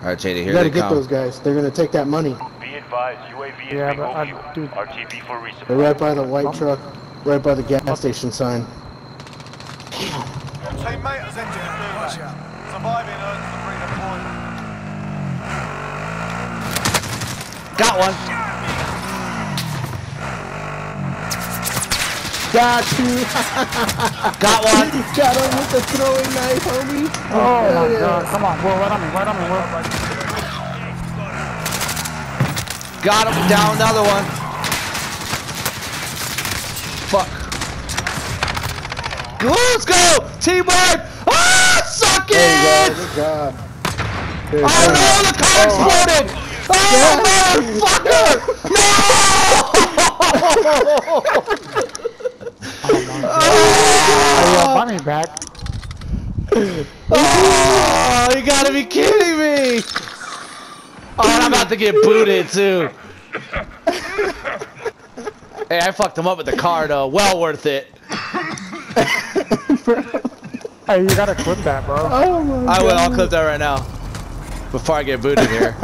All right, JD, here You gotta they get come. those guys. They're gonna take that money. Be advised, UAV is Yeah, bingo but I- dude. RTB for They're right by the white truck, right by the gas station sign. Teammate has injured. Watch out. Surviving earns the freedom point. Got one. Got you! Got one. Got him with the throwing knife, homie! Oh hell my yeah. god, come on, Will, right on me, right on me, Will. Got him. Down another one. Fuck. Let's go. Teamwork. Ah, suck There you go, it. good job. Good Oh no, the car exploded! Oh, Hey, yo, money back. Oh, you gotta be kidding me! Oh, and I'm about to get booted too. Hey, I fucked him up with the car though. Well worth it. Hey, you gotta clip that, bro. Oh I will. I'll clip that right now. Before I get booted here.